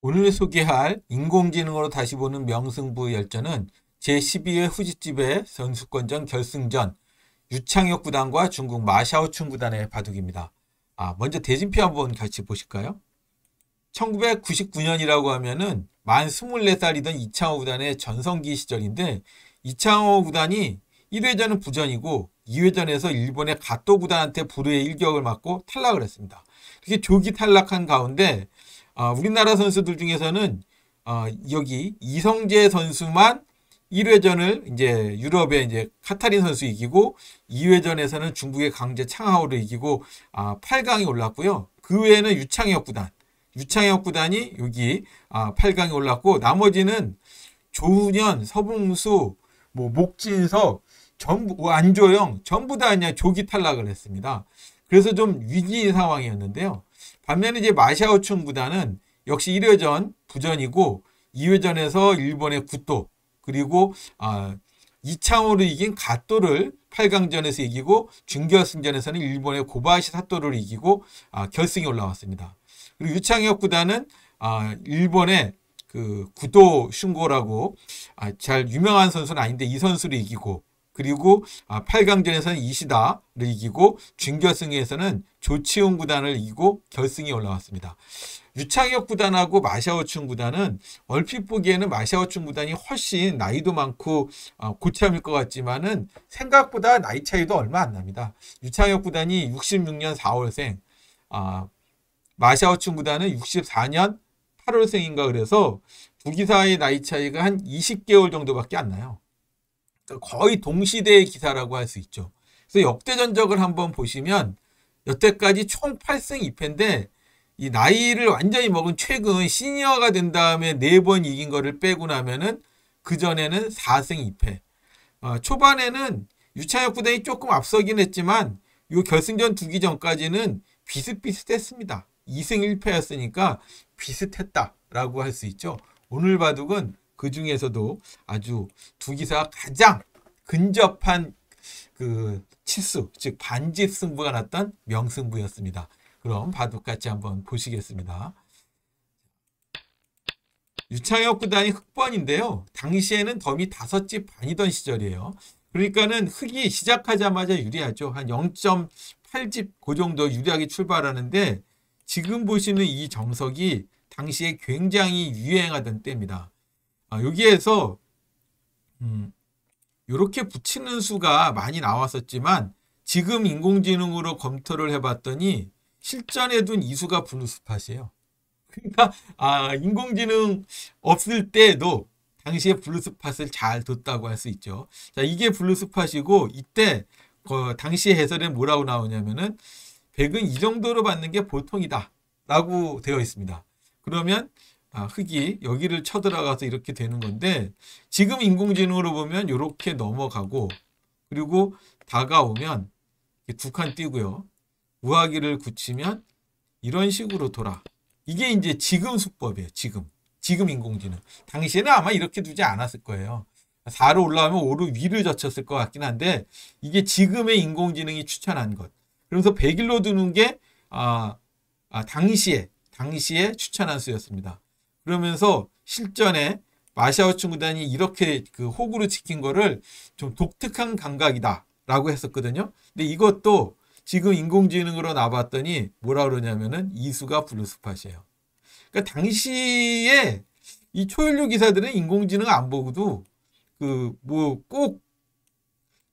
오늘 소개할 인공지능으로 다시 보는 명승부 열전은 제12회 후지집의 선수권전 결승전 유창혁 구단과 중국 마샤오춘 구단의 바둑입니다. 아, 먼저 대진표 한번 같이 보실까요? 1999년이라고 하면은 만 24살이던 이창호 구단의 전성기 시절인데 이창호 구단이 1회전은 부전이고 2회전에서 일본의 가토 구단한테 불의의 일격을 맞고 탈락을 했습니다. 그게 조기 탈락한 가운데 어, 우리나라 선수들 중에서는 어, 여기 이성재 선수만 1회전을 이제 유럽의 이제 카타린 선수 이기고 2회전에서는 중국의 강제 창하오를 이기고 아, 8강이 올랐고요. 그 외에는 유창혁 구단, 유창혁 구단이 여기 아, 8강에 올랐고 나머지는 조훈현, 서봉수, 뭐 목진석, 전부 안조영 전부 다 그냥 조기 탈락을 했습니다. 그래서 좀 위기 상황이었는데요. 반면에 이제 마샤오춘 구단은 역시 1회전 부전이고 2회전에서 일본의 구토 그리고 아, 이창호를 이긴 가토를 8강전에서 이기고 준결승전에서는 일본의 고바시 사토를 이기고 아, 결승에 올라왔습니다. 그리고 유창혁 구단은 아, 일본의 그 구도 슌고라고 아, 잘 유명한 선수는 아닌데 이 선수를 이기고 그리고 8강전에서는 아, 이시다를 이기고 준결승에서는 조치훈 구단을 이기고 결승에 올라왔습니다. 유창혁 구단하고 마샤오춘 구단은 얼핏 보기에는 마샤오춘 구단이 훨씬 나이도 많고 어, 고참일 것 같지만은 생각보다 나이 차이도 얼마 안 납니다. 유창혁 구단이 66년 4월생, 아, 마샤오춘 구단은 64년 8월생인가 그래서 두 기사의 나이 차이가 한 20개월 정도밖에 안 나요. 거의 동시대의 기사라고 할 수 있죠. 그래서 역대 전적을 한번 보시면 여태까지 총 8승 2패인데 이 나이를 완전히 먹은 최근 시니어가 된 다음에 네 번 이긴 거를 빼고 나면은 그 전에는 4승 2패. 어, 초반에는 유창혁 구단이 조금 앞서긴 했지만 요 결승전 두기 전까지는 비슷비슷했습니다. 2승 1패였으니까 비슷했다라고 할 수 있죠. 오늘 바둑은 그 중에서도 아주 두 기사가 가장 근접한 그 치수, 즉 반집 승부가 났던 명승부였습니다. 그럼 바둑 같이 한번 보시겠습니다. 유창혁 구단이 흑번인데요. 당시에는 덤이 다섯 집 반이던 시절이에요. 그러니까는 흑이 시작하자마자 유리하죠. 한 0.8집 그 정도 유리하게 출발하는데 지금 보시는 이 정석이 당시에 굉장히 유행하던 때입니다. 아, 여기에서 음, 이렇게 붙이는 수가 많이 나왔었지만 지금 인공지능으로 검토를 해봤더니 실전에 둔 이 수가 blue spot이에요. 그러니까 아, 인공지능 없을 때도 당시에 blue spot을 잘 뒀다고 할 수 있죠. 자, 이게 blue spot이고 이때 그 당시 해설에 뭐라고 나오냐면은 100은 이 정도로 받는 게 보통이다 라고 되어 있습니다. 그러면 아, 흙이 여기를 쳐들어가서 이렇게 되는 건데 지금 인공지능으로 보면 이렇게 넘어가고 그리고 다가오면 두 칸 띄고요. 우하기를 굳히면 이런 식으로 돌아. 이게 이제 지금 수법이에요. 지금. 지금 인공지능. 당시에는 아마 이렇게 두지 않았을 거예요. 4로 올라가면 5로 위를 젖혔을 것 같긴 한데 이게 지금의 인공지능이 추천한 것. 그래서 100일로 두는 게 아, 아, 당시에 당시에 추천한 수였습니다. 그러면서 실전에 마샤오춘 구단이 이렇게 그 호구로 지킨 거를 좀 독특한 감각이다 라고 했었거든요. 근데 이것도 지금 인공지능으로 놔봤더니 뭐라 그러냐면은 이수가 blue spot이에요. 그러니까 당시에 이 초연료 기사들은 인공지능 안 보고도 그 뭐 꼭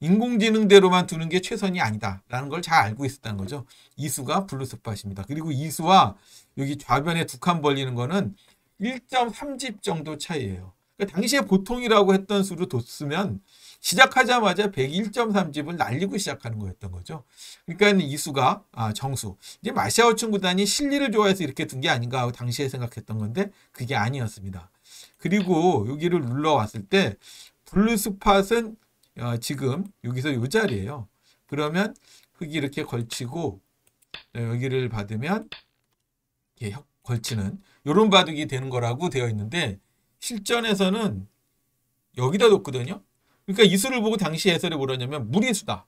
인공지능대로만 두는 게 최선이 아니다라는 걸 잘 알고 있었다는 거죠. 이수가 블루스팟입니다. 그리고 이수와 여기 좌변에 두 칸 벌리는 거는 1.3집 정도 차이예요. 그러니까 당시에 보통이라고 했던 수로 뒀으면 시작하자마자 101.3집을 날리고 시작하는 거였던 거죠. 그러니까 이 수가 아, 정수. 이제 마샤오춘 구단이 실리를 좋아해서 이렇게 둔 게 아닌가 하고 당시에 생각했던 건데 그게 아니었습니다. 그리고 여기를 눌러왔을 때 blue spot은 어, 지금 여기서 이 자리예요. 그러면 흑이 이렇게 걸치고 네, 여기를 받으면 이렇게 걸치는 이런 바둑이 되는 거라고 되어 있는데 실전에서는 여기다 뒀거든요. 그러니까 이 수를 보고 당시 해설이 뭐라냐면 무리수다.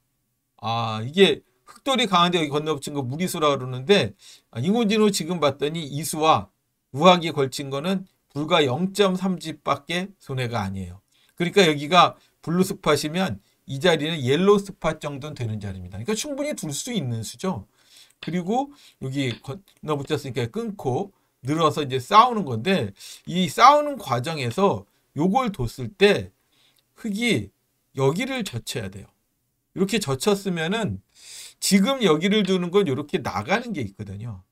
아 이게 흑돌이 강한데 여기 건너붙인 거 무리수라 그러는데 아, 인공지능으로 지금 봤더니 이 수와 우하귀 걸친 거는 불과 0.3집밖에 손해가 아니에요. 그러니까 여기가 blue spot이면 이 자리는 yellow spot 정도는 되는 자리입니다. 그러니까 충분히 둘 수 있는 수죠. 그리고 여기 건너붙였으니까 끊고 늘어서 이제 싸우는 건데 이 싸우는 과정에서 요걸 뒀을 때 흑이 여기를 젖혀야 돼요. 이렇게 젖혔으면은 지금 여기를 두는 건 이렇게 나가는 게 있거든요.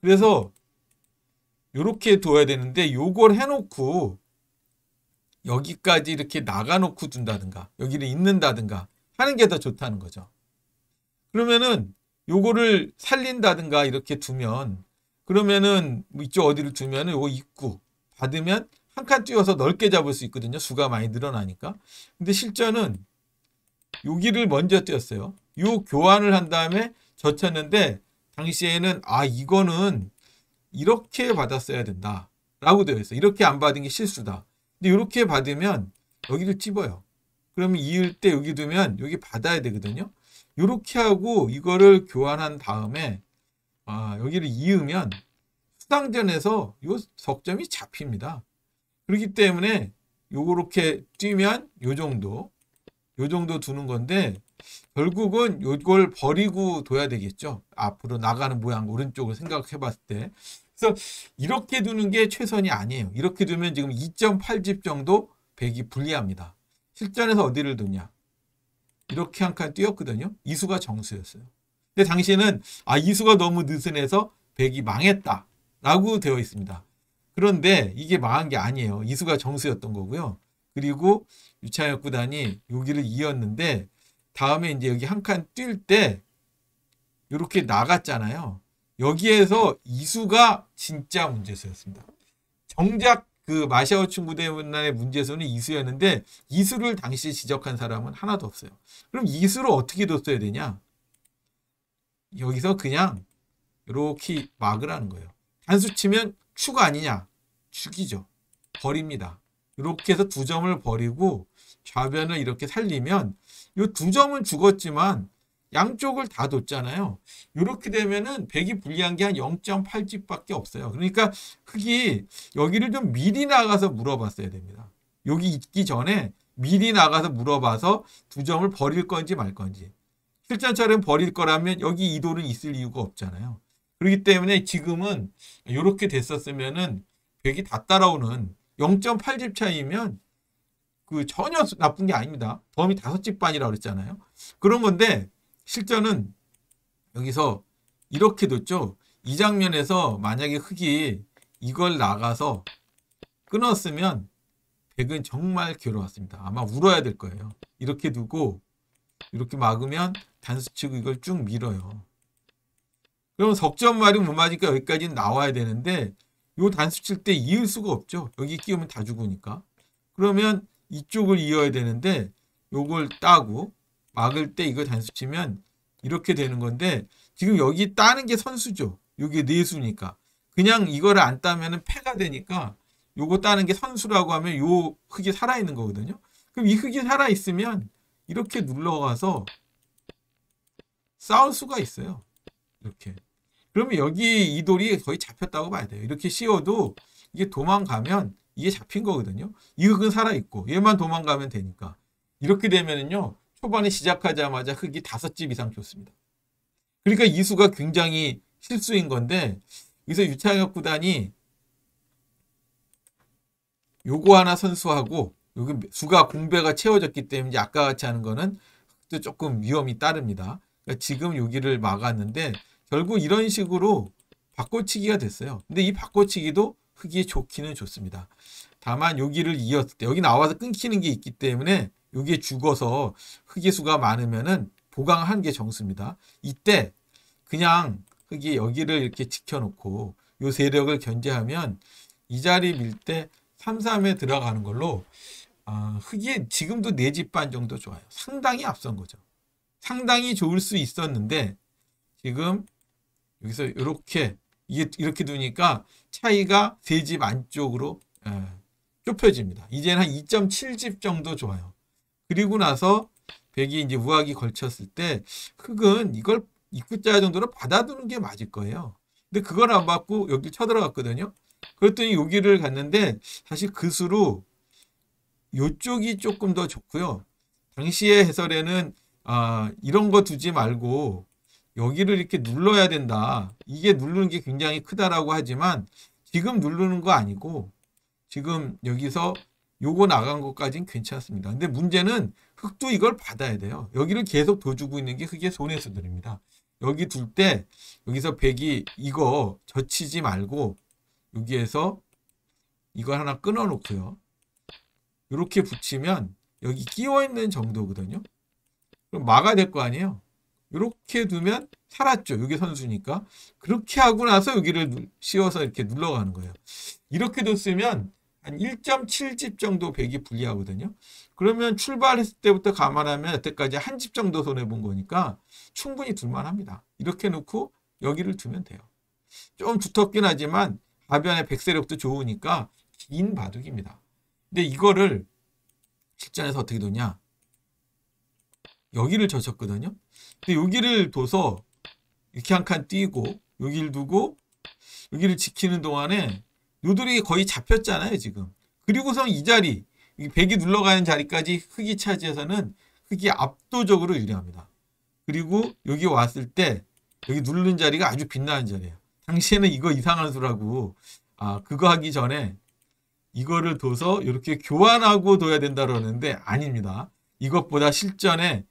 그래서 이렇게 둬야 되는데 요걸 해놓고 여기까지 이렇게 나가놓고 둔다든가 여기를 있는다든가 하는 게 더 좋다는 거죠. 그러면은 요거를 살린다든가 이렇게 두면 그러면은 뭐 이쪽 어디를 두면은 요거 입구 받으면 한 칸 띄워서 넓게 잡을 수 있거든요. 수가 많이 늘어나니까. 근데 실전은 여기를 먼저 띄었어요. 요 교환을 한 다음에 젖혔는데 당시에는 아 이거는 이렇게 받았어야 된다. 라고 되어 있어요. 이렇게 안 받은 게 실수다. 근데 이렇게 받으면 여기를 찝어요. 그러면 이을 때 여기 두면 여기 받아야 되거든요. 이렇게 하고 이거를 교환한 다음에 아, 여기를 이으면 수당전에서 요 석점이 잡힙니다. 그렇기 때문에 요렇게 뛰면 요 정도 요 정도 두는 건데 결국은 요걸 버리고 둬야 되겠죠. 앞으로 나가는 모양 오른쪽을 생각해 봤을 때. 그래서 이렇게 두는 게 최선이 아니에요. 이렇게 두면 지금 2.8집 정도 백이 불리합니다. 실전에서 어디를 두냐? 이렇게 한 칸 뛰었거든요. 이수가 정수였어요. 근데 당시에는 아 이수가 너무 느슨해서 백이 망했다 라고 되어 있습니다. 그런데 이게 망한 게 아니에요. 이수가 정수였던 거고요. 그리고 유창혁 구단이 여기를 이었는데 다음에 이제 여기 한 칸 뛸 때 이렇게 나갔잖아요. 여기에서 이수가 진짜 문제수였습니다. 정작 그 마샤오 친구대문란의 문제수는 이수였는데 이수를 당시 지적한 사람은 하나도 없어요. 그럼 이수를 어떻게 뒀어야 되냐? 여기서 그냥 이렇게 막으라는 거예요. 단수 치면 추가 아니냐? 죽이죠. 버립니다. 이렇게 해서 두 점을 버리고 좌변을 이렇게 살리면 이 두 점은 죽었지만 양쪽을 다 뒀잖아요. 이렇게 되면은 백이 불리한 게 한 0.8집밖에 없어요. 그러니까 흙이 여기를 좀 미리 나가서 물어봤어야 됩니다. 여기 있기 전에 미리 나가서 물어봐서 두 점을 버릴 건지 말 건지. 실전처럼 버릴 거라면 여기 이도는 있을 이유가 없잖아요. 그렇기 때문에 지금은 이렇게 됐었으면은 백이 다 따라오는 0.8집 차이면 그 전혀 나쁜 게 아닙니다. 범위 다섯 집 반이라고 그랬잖아요. 그런 건데 실전은 여기서 이렇게 뒀죠. 이 장면에서 만약에 흙이 이걸 나가서 끊었으면 백은 정말 괴로웠습니다. 아마 울어야 될 거예요. 이렇게 두고 이렇게 막으면 단수 치고 이걸 쭉 밀어요. 그러면 석점 말이 못 맞으니까 여기까지는 나와야 되는데 요 단수 칠 때 이을 수가 없죠. 여기 끼우면 다 죽으니까. 그러면 이쪽을 이어야 되는데 요걸 따고 막을 때 이거 단수 치면 이렇게 되는 건데 지금 여기 따는 게 선수죠. 요게 내수니까. 그냥 이거를 안 따면은 패가 되니까 요거 따는 게 선수라고 하면 요 흙이 살아있는 거거든요. 그럼 이 흙이 살아있으면 이렇게 눌러가서 싸울 수가 있어요. 이렇게. 그러면 여기 이 돌이 거의 잡혔다고 봐야 돼요. 이렇게 씌워도 이게 도망가면 이게 잡힌 거거든요. 이 흙은 살아있고 얘만 도망가면 되니까. 이렇게 되면은요. 초반에 시작하자마자 흙이 다섯 집 이상 좋습니다. 그러니까 이 수가 굉장히 실수인 건데 여기서 유창혁 구단이 요거 하나 선수하고 여기 수가 공배가 채워졌기 때문에 아까 같이 하는 거는 조금 위험이 따릅니다. 그러니까 지금 여기를 막았는데 결국 이런 식으로 바꿔치기가 됐어요. 근데 이 바꿔치기도 흙이 좋기는 좋습니다. 다만 여기를 이었을 때 여기 나와서 끊기는 게 있기 때문에 여기에 죽어서 흙의 수가 많으면은 보강한 게 정수입니다. 이때 그냥 흙이 여기를 이렇게 지켜놓고 요 세력을 견제하면 이 자리 밀 때 3, 3에 들어가는 걸로 어, 흙이 지금도 4집 반 정도 좋아요. 상당히 앞선 거죠. 상당히 좋을 수 있었는데 지금 여기서 이렇게 이렇게 두니까 차이가 3집 안쪽으로 예, 좁혀집니다. 이제는 한 2.7집 정도 좋아요. 그리고 나서 백이 이제 우악이 걸쳤을 때 흙은 이걸 입구자 정도로 받아두는 게 맞을 거예요. 근데 그걸 안 받고 여기 쳐들어갔거든요. 그랬더니 여기를 갔는데 사실 그 수로 요쪽이 조금 더 좋고요. 당시의 해설에는 아, 이런 거 두지 말고 여기를 이렇게 눌러야 된다. 이게 누르는 게 굉장히 크다라고 하지만 지금 누르는 거 아니고 지금 여기서 요거 나간 것까지는 괜찮습니다. 근데 문제는 흙도 이걸 받아야 돼요. 여기를 계속 둬주고 있는 게 흙의 손해수들입니다. 여기 둘 때 여기서 백이 이거 젖히지 말고 여기에서 이걸 하나 끊어 놓고요. 이렇게 붙이면 여기 끼워 있는 정도거든요. 그럼 막아야 될 거 아니에요. 이렇게 두면 살았죠. 여기 선수니까. 그렇게 하고 나서 여기를 씌워서 이렇게 눌러가는 거예요. 이렇게 뒀으면 한 1.7집 정도 백이 불리하거든요. 그러면 출발했을 때부터 감안하면 여태까지 한 집 정도 손해본 거니까 충분히 둘만 합니다. 이렇게 놓고 여기를 두면 돼요. 좀 두텁긴 하지만 가변의 백세력도 좋으니까 긴 바둑입니다. 근데 이거를 실전에서 어떻게 두냐? 여기를 젖혔거든요. 근데 여기를 둬서 이렇게 한 칸 띄고 여기를 두고 여기를 지키는 동안에 요들이 거의 잡혔잖아요 지금. 그리고선 이 자리 백이 눌러가는 자리까지 흙이 차지해서는 흙이 압도적으로 유리합니다. 그리고 여기 왔을 때 여기 누르는 자리가 아주 빛나는 자리예요. 당시에는 이거 이상한 수라고 아 그거 하기 전에 이거를 둬서 이렇게 교환하고 둬야 된다 그러는데 아닙니다. 이것보다 실전에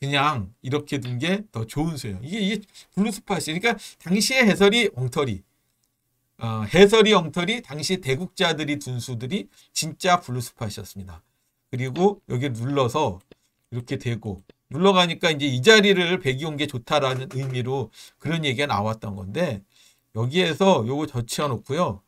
그냥 이렇게 둔 게 더 좋은 수예요. 이게, 이게 blue spot이 그러니까 당시의 해설이 엉터리 어, 해설이 엉터리 당시 대국자들이 둔 수들이 진짜 blue spot이었습니다. 그리고 여기 눌러서 이렇게 되고 눌러가니까 이제 이 자리를 백이 온 게 좋다라는 의미로 그런 얘기가 나왔던 건데 여기에서 요거 젖혀 놓고요.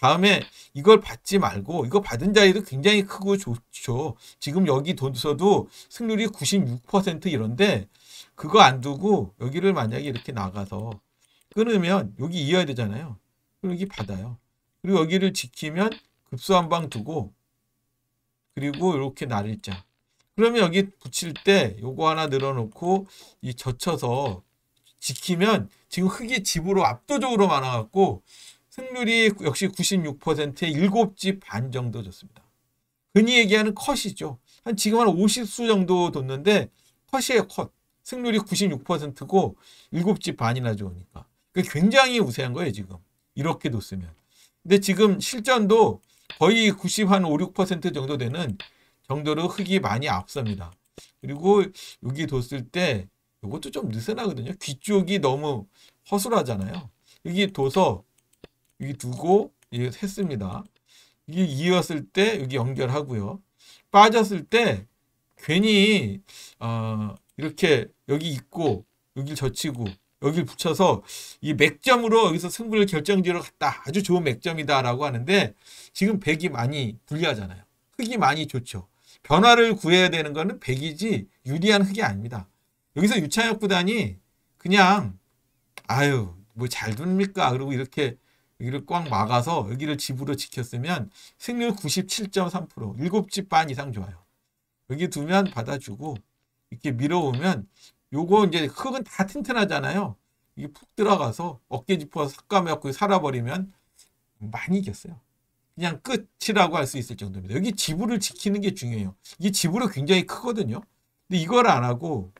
다음에 이걸 받지 말고 이거 받은 자리도 굉장히 크고 좋죠. 지금 여기 둬서도 승률이 96% 이런데 그거 안 두고 여기를 만약에 이렇게 나가서 끊으면 여기 이어야 되잖아요. 여기 받아요. 그리고 여기를 지키면 급수 한 방 두고 그리고 이렇게 나를자. 그러면 여기 붙일 때 요거 하나 늘어놓고 이 젖혀서 지키면 지금 흙이 집으로 압도적으로 많아갖고 승률이 역시 96%에 7집 반 정도 줬습니다. 흔히 얘기하는 컷이죠. 한 지금 한 50수 정도 뒀는데 컷이에요, 컷. 승률이 96%고 7집 반이나 좋으니까. 그러니까 굉장히 우세한 거예요, 지금. 이렇게 뒀으면. 근데 지금 실전도 거의 90, 한 5, 6% 정도 되는 정도로 흙이 많이 앞섭니다. 그리고 여기 뒀을 때 이것도 좀 느슨하거든요. 귀 쪽이 너무 허술하잖아요. 여기 둬서 여기 두고 예, 했습니다. 이게 이었을 때 여기 연결하고요. 빠졌을 때 괜히 어, 이렇게 여기 있고 여기 젖히고 여기를 붙여서 이 맥점으로 여기서 승부를 결정지로 갔다. 아주 좋은 맥점이다 라고 하는데 지금 백이 많이 불리하잖아요. 흙이 많이 좋죠. 변화를 구해야 되는 거는 백이지 유리한 흙이 아닙니다. 여기서 유창혁 구단이 그냥 아유 뭐 잘 둡니까? 그리고 이렇게 여기를 꽉 막아서 여기를 집으로 지켰으면 승률 97.3% 7집 반 이상 좋아요. 여기 두면 받아주고 이렇게 밀어오면 요거 이제 흙은 다 튼튼하잖아요. 이게 푹 들어가서 어깨 짚어 삭감해갖고 살아버리면 많이 이겼어요. 그냥 끝이라고 할 수 있을 정도입니다. 여기 지부를 지키는 게 중요해요. 이게 지부로 굉장히 크거든요. 근데 이걸 안 하고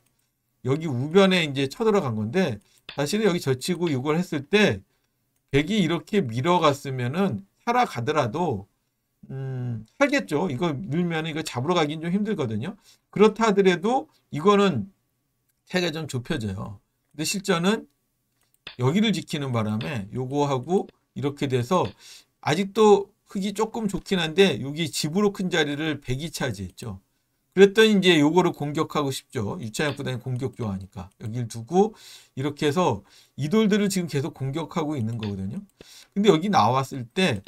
여기 우변에 이제 쳐들어간 건데 사실은 여기 젖히고 이걸 했을 때 백이 이렇게 밀어갔으면은 살아가더라도 음, 살겠죠. 이거 밀면 이거 잡으러 가긴 좀 힘들거든요. 그렇다 하더라도 이거는 체가 좀 좁혀져요. 근데 실전은 여기를 지키는 바람에 요거하고 이렇게 돼서 아직도 흙이 조금 좋긴 한데 여기 집으로 큰 자리를 백이 차지했죠. 그랬더니 이제 요거를 공격하고 싶죠. 유차약 구단이 공격 좋아하니까. 여기를 두고 이렇게 해서 이 돌들을 지금 계속 공격하고 있는 거거든요. 근데 여기 나왔을 때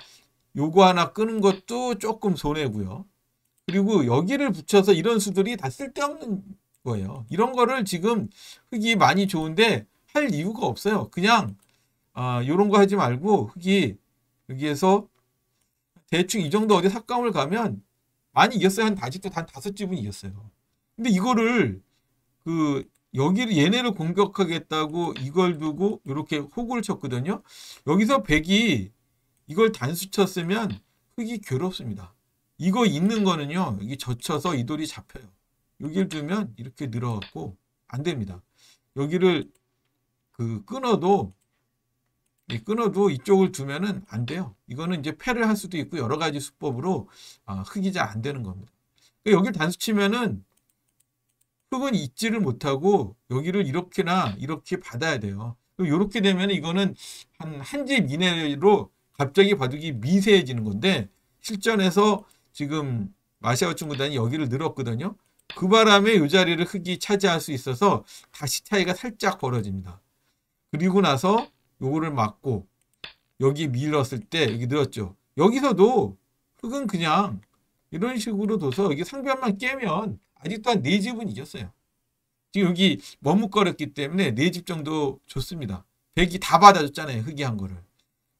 요거 하나 끄는 것도 조금 손해고요. 그리고 여기를 붙여서 이런 수들이 다 쓸데없는 거예요. 이런 거를 지금 흙이 많이 좋은데 할 이유가 없어요. 그냥 아, 요런 거 하지 말고 흙이 여기에서 대충 이 정도 어디 삭감을 가면 많이 이겼어요. 한 아직도 단 다섯 집은 이겼어요. 근데 이거를 그 여기를 얘네를 공격하겠다고 이걸 두고 이렇게 호구를 쳤거든요. 여기서 백이 이걸 단수 쳤으면 흙이 괴롭습니다. 이거 있는 거는요. 여기 젖혀서 이 돌이 잡혀요. 여기를 두면 이렇게 늘어갖고 안 됩니다. 여기를 그 끊어도 끊어도 이쪽을 두면은 안 돼요. 이거는 이제 패를 할 수도 있고 여러 가지 수법으로 아, 잘안 되는 겁니다. 그러니까 여기를 단수 치면은 흙은 잊지를 못하고 여기를 이렇게나 이렇게 받아야 돼요. 이렇게 되면 이거는 한 한 집 이내로 갑자기 바둑이 미세해지는 건데 실전에서 지금 마샤오춘 구단이 여기를 늘었거든요. 그 바람에 이 자리를 흙이 차지할 수 있어서 다시 차이가 살짝 벌어집니다. 그리고 나서 요거를 막고 여기 밀었을 때 여기 늘었죠. 여기서도 흙은 그냥 이런 식으로 둬서 여기 상변만 깨면 아직도 한네 집은 이겼어요. 지금 여기 머뭇거렸기 때문에 네집 정도 좋습니다. 백이 다 받아줬잖아요. 흙이 한 거를.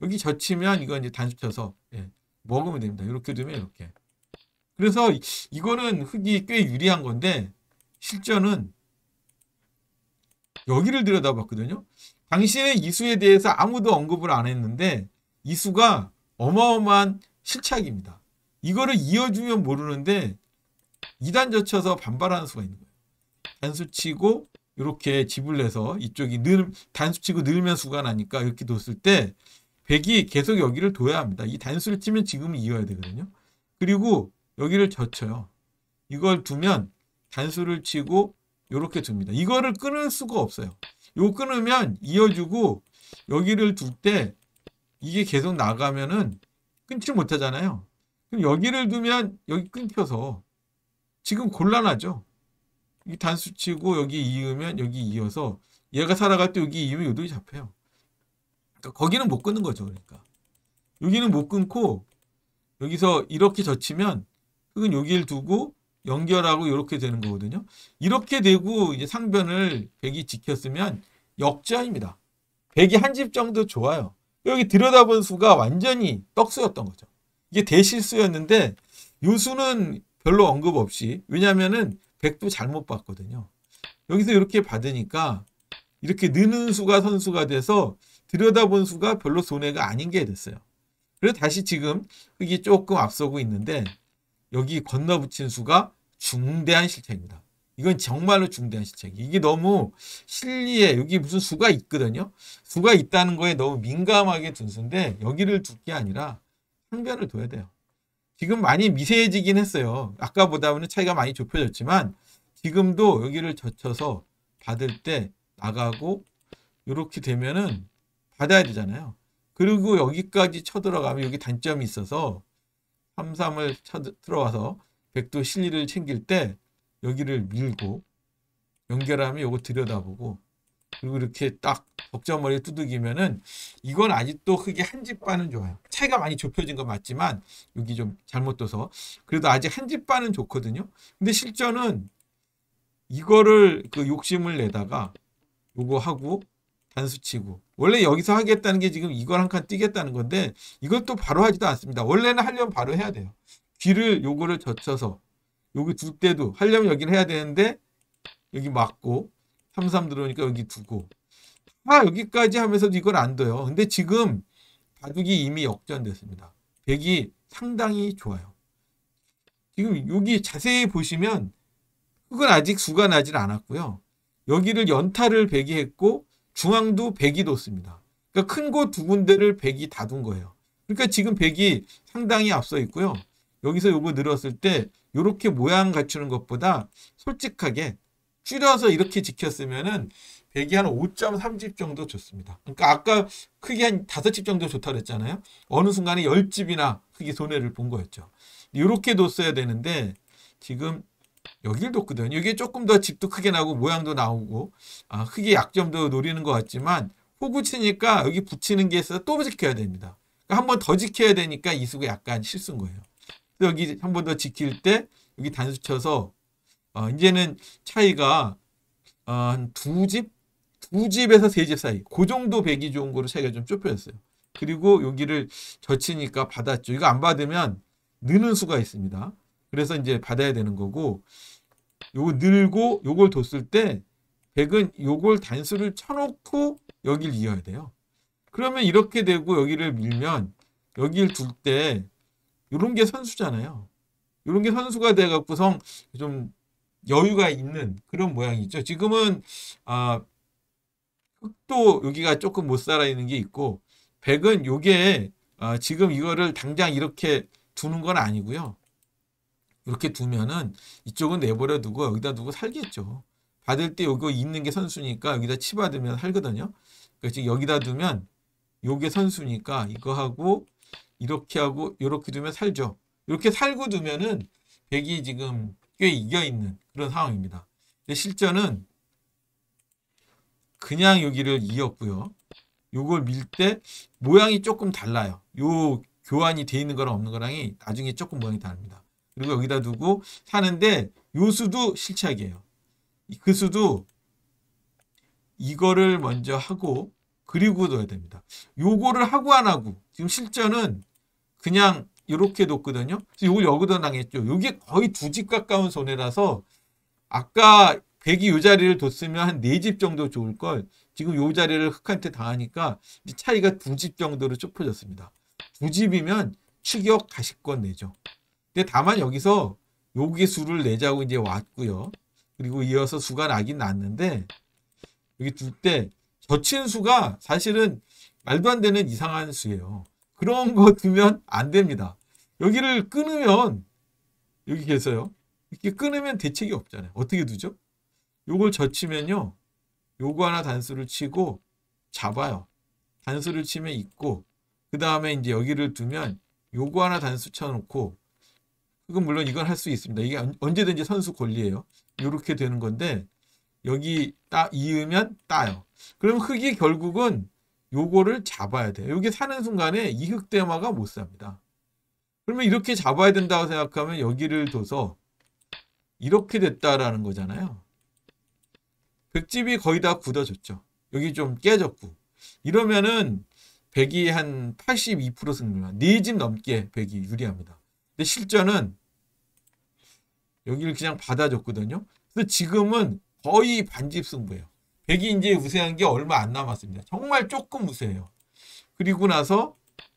여기 젖히면 이거 이제 단수 쳐서 예, 먹으면 됩니다. 이렇게 되면 이렇게. 그래서 이거는 흙이 꽤 유리한 건데 실전은 여기를 들여다봤거든요. 당시에 이수에 대해서 아무도 언급을 안 했는데 이수가 어마어마한 실착입니다. 이거를 이어주면 모르는데 2단 젖혀서 반발하는 수가 있는 거예요. 단수 치고 이렇게 집을 내서 이쪽이 늘 단수 치고 늘면 수가 나니까 이렇게 뒀을 때 백이 계속 여기를 둬야 합니다. 이 단수를 치면 지금 이어야 되거든요. 그리고 여기를 젖혀요. 이걸 두면 단수를 치고 이렇게 둡니다. 이거를 끊을 수가 없어요. 요 끊으면 이어주고 여기를 둘 때 이게 계속 나가면은 끊지 못하잖아요. 그럼 여기를 두면 여기 끊겨서 지금 곤란하죠. 이 단수 치고 여기 이으면 여기 이어서 얘가 살아갈 때 여기 이으면 요동이 잡혀요. 그러니까 거기는 못 끊는 거죠. 그러니까 여기는 못 끊고 여기서 이렇게 젖히면 흙은 여기를 두고 연결하고 이렇게 되는 거거든요. 이렇게 되고 이제 상변을 백이 지켰으면 역전입니다. 백이 한 집 정도 좋아요. 여기 들여다본 수가 완전히 떡수였던 거죠. 이게 대실수였는데 요 수는 별로 언급 없이 왜냐면은 백도 잘못 봤거든요. 여기서 이렇게 받으니까 이렇게 느는 수가 선수가 돼서 들여다본 수가 별로 손해가 아닌 게 됐어요. 그래서 다시 지금 흙이 조금 앞서고 있는데 여기 건너붙인 수가 중대한 실책입니다. 이건 정말로 중대한 실책. 이게 너무 실리에 여기 무슨 수가 있거든요. 수가 있다는 거에 너무 민감하게 둔 수인데 여기를 둘 게 아니라 상변을 둬야 돼요. 지금 많이 미세해지긴 했어요. 아까보다는 차이가 많이 좁혀졌지만 지금도 여기를 젖혀서 받을 때 나가고 이렇게 되면은 받아야 되잖아요. 그리고 여기까지 쳐들어가면 여기 단점이 있어서 3, 3을 쳐 들어와서 백도 실리를 챙길 때 여기를 밀고 연결하면 요거 들여다보고 그리고 이렇게 딱 덕자머리 두들기면은 이건 아직도 흙이 한집 반은 좋아요. 차이가 많이 좁혀진 건 맞지만 여기 좀 잘못 둬서 그래도 아직 한 집 반은 좋거든요. 근데 실전은 이거를 그 욕심을 내다가 요거 하고 단수 치고 원래 여기서 하겠다는 게 지금 이걸 한 칸 뛰겠다는 건데 이것도 바로 하지도 않습니다. 원래는 하려면 바로 해야 돼요. 귀를 요거를 젖혀서 여기 둘 때도 하려면 여기는 해야 되는데 여기 맞고 3, 3 들어오니까 여기 두고 아 여기까지 하면서도 이걸 안 둬요. 근데 지금 바둑이 이미 역전됐습니다. 백이 상당히 좋아요. 지금 여기 자세히 보시면 흙은 아직 수가 나질 않았고요. 여기를 연타를 백이 했고 중앙도 백이 뒀습니다. 그러니까 큰 곳 두 군데를 백이 다 둔 거예요. 그러니까 지금 백이 상당히 앞서 있고요. 여기서 요거 늘었을 때 이렇게 모양 갖추는 것보다 솔직하게 줄여서 이렇게 지켰으면은 백이 한 5.3집 정도 좋습니다. 그러니까 아까 크기 한 5집 정도 좋다 그랬잖아요. 어느 순간에 10집이나 크기 손해를 본 거였죠. 이렇게 뒀어야 되는데 지금 여길 뒀거든요. 이게 조금 더 집도 크게 나고 모양도 나오고 아, 크기 약점도 노리는 것 같지만 호구 치니까 여기 붙이는 게 있어서 또 지켜야 됩니다. 그러니까 한번 더 지켜야 되니까 이수가 약간 실수인 거예요. 여기 한 번 더 지킬 때 여기 단수 쳐서 어, 이제는 차이가 어, 한두 집, 두 집에서 세 집 사이 그 정도 배기 좋은 거로 차이가 좀 좁혀졌어요. 그리고 여기를 젖히니까 받았죠. 이거 안 받으면 느는 수가 있습니다. 그래서 이제 받아야 되는 거고 요거 늘고 요걸 뒀을 때 백은 요걸 단수를 쳐놓고 여길 이어야 돼요. 그러면 이렇게 되고 여기를 밀면 여기를 둘 때 이런 게 선수잖아요. 이런 게 선수가 돼갖고성 좀 여유가 있는 그런 모양이죠. 지금은 아 흑도 여기가 조금 못 살아 있는 게 있고 백은 요게 아, 지금 이거를 당장 이렇게 두는 건 아니고요. 이렇게 두면은 이쪽은 내버려 두고 여기다 두고 살겠죠. 받을 때 요거 있는 게 선수니까 여기다 치 받으면 살거든요. 그래서 여기다 두면 요게 선수니까 이거 하고 이렇게 하고 이렇게 두면 살죠. 이렇게 살고 두면은 백이 지금 꽤 이겨 있는 그런 상황입니다. 실전은 그냥 여기를 이었고요. 요걸 밀 때 모양이 조금 달라요. 요 교환이 돼 있는 거랑 없는 거랑이 나중에 조금 모양이 다릅니다. 그리고 여기다 두고 사는데 요 수도 실착이에요. 그 수도 이거를 먼저 하고 그리고 넣어야 됩니다. 요거를 하고 안 하고 지금 실전은 그냥 이렇게 놓거든요. 그래서 요걸 여기다 당했죠. 요게 거의 두 집 가까운 손해라서 아까 백이 요 자리를 뒀으면 한 네 집 정도 좋을 걸 지금 요 자리를 흑한테 당하니까 차이가 두 집 정도로 좁혀졌습니다. 두 집이면 추격 가시권 내죠. 근데 다만 여기서 여기 수를 내자고 이제 왔고요. 그리고 이어서 수가 나긴 났는데 여기 둘 때 젖힌 수가 사실은 말도 안 되는 이상한 수예요. 그런 거 두면 안 됩니다. 여기를 끊으면 여기 계세요. 이렇게 끊으면 대책이 없잖아요. 어떻게 두죠? 요걸 젖히면요. 요거 하나 단수를 치고 잡아요. 단수를 치면 있고 그 다음에 이제 여기를 두면 요거 하나 단수 쳐놓고 그건 물론 이건 할 수 있습니다. 이게 언제든지 선수 권리예요. 이렇게 되는 건데 여기 따 이으면 따요. 그럼 흙이 결국은 요거를 잡아야 돼요. 여기 사는 순간에 이 흙대마가 못 삽니다. 그러면 이렇게 잡아야 된다고 생각하면 여기를 둬서 이렇게 됐다라는 거잖아요. 백집이 거의 다 굳어졌죠. 여기 좀 깨졌고. 이러면은 백이 한 82% 승률, 4집 넘게 백이 유리합니다. 근데 실전은 여기를 그냥 받아줬거든요. 그래서 지금은 거의 반집 승부예요. 백이 이제 우세한 게 얼마 안 남았습니다. 정말 조금 우세해요. 그리고 나서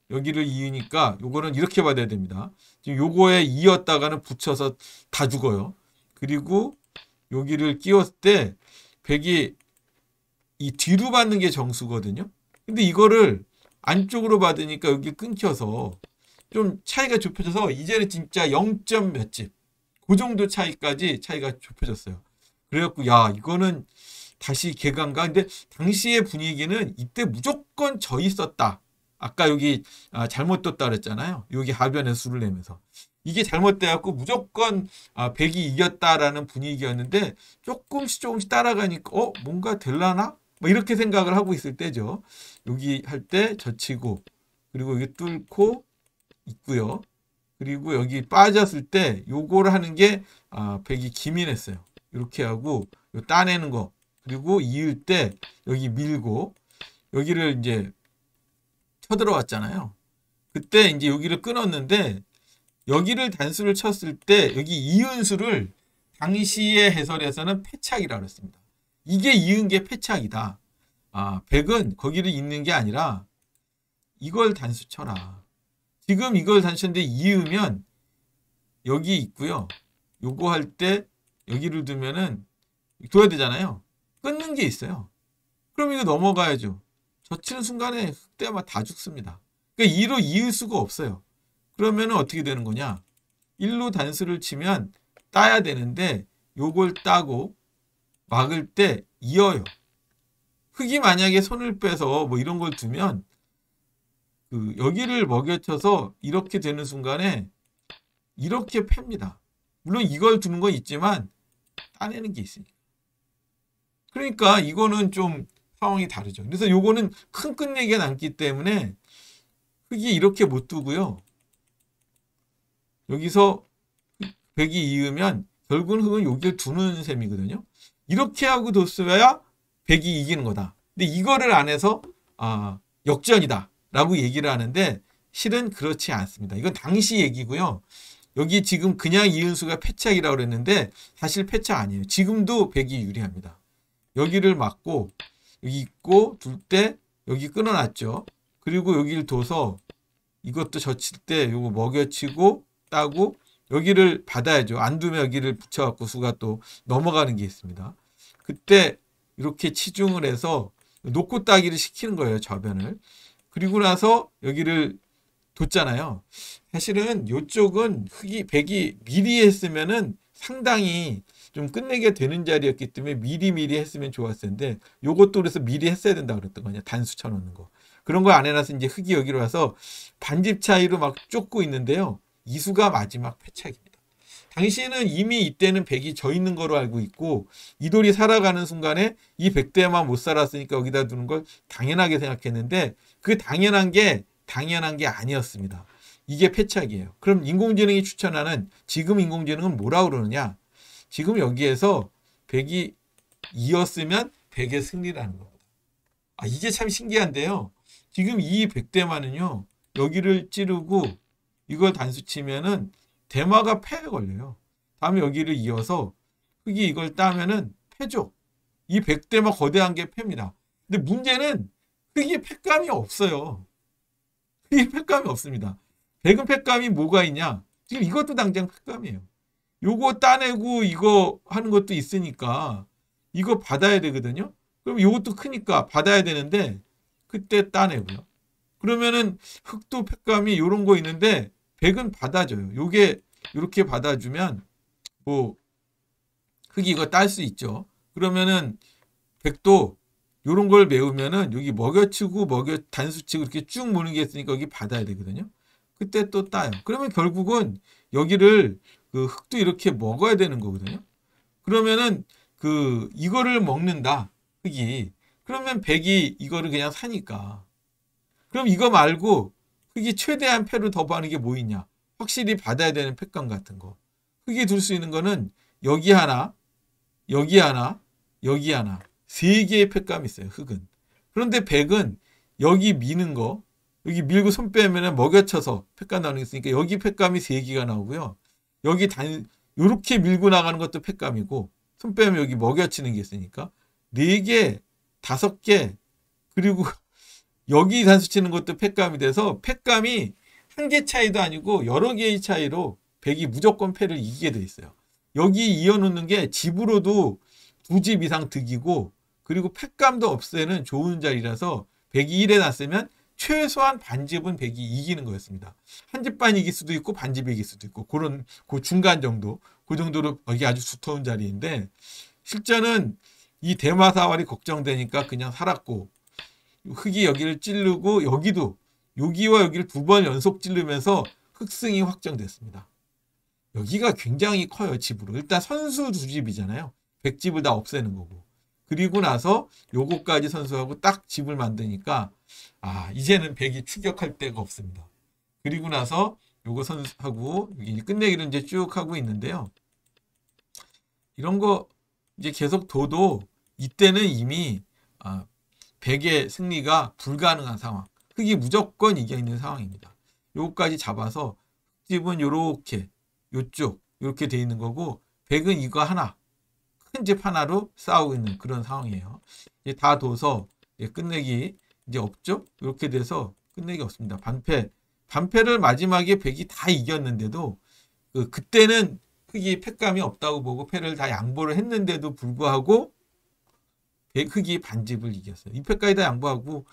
여기를 이으니까 요거는 이렇게 받아야 됩니다. 지금 요거에 이었다가는 붙여서 다 죽어요. 그리고 여기를 끼웠을 때 백이 이 뒤로 받는 게 정수거든요. 근데 이거를 안쪽으로 받으니까 여기 끊겨서 좀 차이가 좁혀져서 이제는 진짜 0. 몇 집. 그 정도 차이까지 차이가 좁혀졌어요. 그래갖고 야 이거는 다시 개간가? 근데 당시의 분위기는 이때 무조건 져 있었다. 아까 여기 아, 잘못 뒀다 그랬잖아요. 여기 하변에 수를 내면서. 이게 잘못돼갖고 무조건 아, 백이 이겼다라는 분위기였는데 조금씩 조금씩 따라가니까 어 뭔가 될라나? 뭐 이렇게 생각을 하고 있을 때죠. 여기 할 때 젖히고 그리고 여기 뚫고 있고요. 그리고 여기 빠졌을 때 요거를 하는 게 아, 백이 기민했어요. 이렇게 하고 요 따내는 거 그리고 이을 때 여기 밀고 여기를 이제 쳐들어왔잖아요. 그때 이제 여기를 끊었는데 여기를 단수를 쳤을 때 여기 이은수를 당시의 해설에서는 패착이라고 했습니다. 이게 이은 게 패착이다. 아, 백은 거기를 잇는 게 아니라 이걸 단수 쳐라. 지금 이걸 단수 쳤는데 이으면 여기 있고요. 요거 할 때 여기를 두면은 둬야 되잖아요. 끊는 게 있어요. 그럼 이거 넘어가야죠. 젖히는 순간에 흑대만 다 죽습니다. 그러니까 2로 이을 수가 없어요. 그러면 어떻게 되는 거냐? 1로 단수를 치면 따야 되는데 요걸 따고 막을 때 이어요. 흙이 만약에 손을 빼서 뭐 이런 걸 두면 그 여기를 먹여쳐서 이렇게 되는 순간에 이렇게 팹니다. 물론 이걸 두는 건 있지만 따내는 게 있으니까. 그러니까 이거는 좀 상황이 다르죠. 그래서 요거는 큰 끝내기가 남기 때문에 흙이 이렇게 못 두고요. 여기서 백이 이으면 결국은 흙은 여기를 두는 셈이거든요. 이렇게 하고 뒀어야 백이 이기는 거다. 근데 이거를 안 해서 아, 역전이다 라고 얘기를 하는데 실은 그렇지 않습니다. 이건 당시 얘기고요. 여기 지금 그냥 이은수가 패착이라고 그랬는데 사실 패착 아니에요. 지금도 백이 유리합니다. 여기를 막고 여기 있고 둘 때 여기 끊어놨죠. 그리고 여기를 둬서 이것도 젖힐 때 요거 먹여치고 따고 여기를 받아야죠. 안 두면 여기를 붙여갖고 수가 또 넘어가는 게 있습니다. 그때 이렇게 치중을 해서 놓고 따기를 시키는 거예요. 저변을. 그리고 나서 여기를 뒀잖아요. 사실은 이쪽은 흙이 백이 미리 했으면은 상당히 좀 끝내게 되는 자리였기 때문에 미리 미리 했으면 좋았을 텐데 요것도 그래서 미리 했어야 된다 그랬던 거냐 단수 쳐놓는 거. 그런 거 안 해놔서 이제 흙이 여기로 와서 반집 차이로 막 쫓고 있는데요. 이수가 마지막 패착입니다. 당신은 이미 이때는 백이 져 있는 거로 알고 있고 이 돌이 살아가는 순간에 이 백대만 못 살았으니까 여기다 두는 걸 당연하게 생각했는데 그 당연한 게 당연한 게 아니었습니다. 이게 패착이에요. 그럼 인공지능이 추천하는 지금 인공지능은 뭐라 그러느냐? 지금 여기에서 100이 이었으면 100의 승리라는 겁니다. 아, 이게 참 신기한데요. 지금 이 100대만은요, 여기를 찌르고 이걸 단수 치면은 대마가 패에 걸려요. 다음에 여기를 이어서 흙이 이걸 따면은 패죠. 이 100대마 거대한 게 패입니다. 근데 문제는 흙이 패감이 없어요. 흙이 패감이 없습니다. 백은 패감이 뭐가 있냐? 지금 이것도 당장 패감이에요. 요거 따내고 이거 하는 것도 있으니까 이거 받아야 되거든요. 그럼 이것도 크니까 받아야 되는데 그때 따내고요. 그러면은 흙도 팩감이 이런 거 있는데 백은 받아줘요. 요게 이렇게 받아주면 뭐 흙이 이거 딸 수 있죠. 그러면은 백도 요런 걸 메우면은 여기 먹여치고 먹여 단수치고 이렇게 쭉 모는 게 있으니까 여기 받아야 되거든요. 그때 또 따요. 그러면 결국은 여기를 그 흙도 이렇게 먹어야 되는 거거든요. 그러면은 그 이거를 먹는다 흙이. 그러면 백이 이거를 그냥 사니까. 그럼 이거 말고 흙이 최대한 패를 더 받는 게 뭐 있냐? 확실히 받아야 되는 팩감 같은 거. 흙이 둘 수 있는 거는 여기 하나 여기 하나 여기 하나. 세 개의 팩감이 있어요 흙은. 그런데 백은 여기 미는 거 여기 밀고 손 빼면 먹여쳐서 팩감 나오는 게 있으니까 여기 팩감이 세 개가 나오고요 여기 단 요렇게 밀고 나가는 것도 팩감이고 손 빼면 여기 먹여치는 게 있으니까 네 개, 다섯 개 그리고 여기 단수 치는 것도 팩감이 돼서 팩감이 한 개 차이도 아니고 여러 개의 차이로 백이 무조건 패를 이기게 돼 있어요. 여기 이어놓는 게 집으로도 두 집 이상 득이고 그리고 팩감도 없애는 좋은 자리라서 백이 1에 놨으면 최소한 반집은 백이 이기는 거였습니다. 한 집 반 이길 수도 있고 반집 이길 수도 있고 그런 그 중간 정도 그 정도로 여기 아주 두터운 자리인데 실제는 이 대마사활이 걱정되니까 그냥 살았고 흙이 여기를 찌르고 여기도 여기와 여기를 두 번 연속 찌르면서 흑승이 확정됐습니다. 여기가 굉장히 커요 집으로 일단 선수 두 집이잖아요. 백집을 다 없애는 거고 그리고 나서 요거까지 선수하고 딱 집을 만드니까 아 이제는 백이 추격할 데가 없습니다. 그리고 나서 요거 선수하고 끝내기를 이제 쭉 하고 있는데요. 이런 거 이제 계속 둬도 이때는 이미 아, 백의 승리가 불가능한 상황. 흑이 무조건 이겨 있는 상황입니다. 요거까지 잡아서 흑집은 요렇게 요쪽 이렇게 돼 있는 거고 백은 이거 하나 큰 집 하나로 싸우고 있는 그런 상황이에요. 이제 다 둬서 끝내기 이제 없죠? 이렇게 돼서 끝내기 없습니다. 반패. 반패를 마지막에 백이 다 이겼는데도 그 그때는 흑이 패감이 없다고 보고 패를 다 양보를 했는데도 불구하고 흑이 반집을 이겼어요. 이 패까지 다 양보하고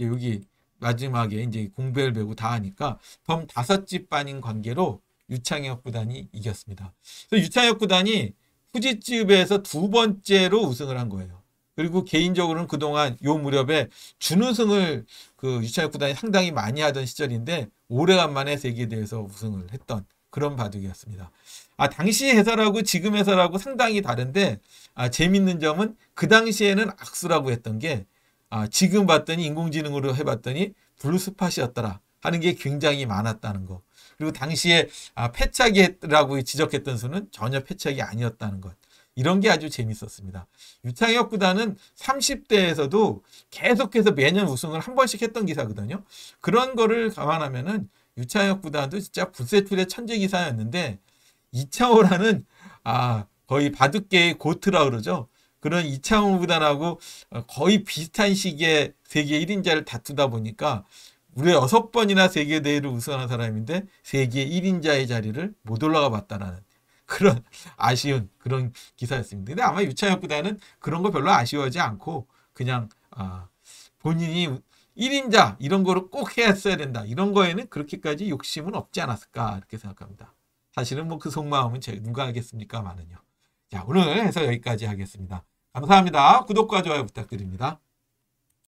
여기 마지막에 이제 공배를 배고 다 하니까 범 다섯 집 반인 관계로 유창혁 구단이 이겼습니다. 그래서 유창혁 구단이 후지집에서 두 번째로 우승을 한 거예요. 그리고 개인적으로는 그동안 요 무렵에 준우승을 그 유창혁 구단이 상당히 많이 하던 시절인데 오래간만에 세계에 대해서 우승을 했던 그런 바둑이었습니다. 아, 당시 해설하고 지금 해설하고 상당히 다른데 아, 재밌는 점은 그 당시에는 악수라고 했던 게 아, 지금 봤더니 인공지능으로 해봤더니 블루스팟이었더라 하는 게 굉장히 많았다는 거. 그리고 당시에 아, 패착이라고 지적했던 수는 전혀 패착이 아니었다는 것. 이런 게 아주 재밌었습니다. 유창혁 구단은 30대에서도 계속해서 매년 우승을 한 번씩 했던 기사거든요. 그런 거를 감안하면은 유창혁 구단도 진짜 불세출의 천재 기사였는데 이창호라는 아 거의 바둑계의 고트라 그러죠. 그런 이창호 구단하고 거의 비슷한 시기에 세계 1인자를 다투다 보니까 무려 여섯 번이나 세계 대회를 우승한 사람인데 세계 1인자의 자리를 못 올라가 봤다라는 그런 아쉬운 그런 기사였습니다. 근데 아마 구단은 그런 거 별로 아쉬워하지 않고 그냥 아, 본인이 1인자 이런 거를 꼭 했어야 된다. 이런 거에는 그렇게까지 욕심은 없지 않았을까 이렇게 생각합니다. 사실은 뭐 그 속마음은 제가 누가 알겠습니까? 많은요. 자, 오늘 해서 여기까지 하겠습니다. 감사합니다. 구독과 좋아요 부탁드립니다.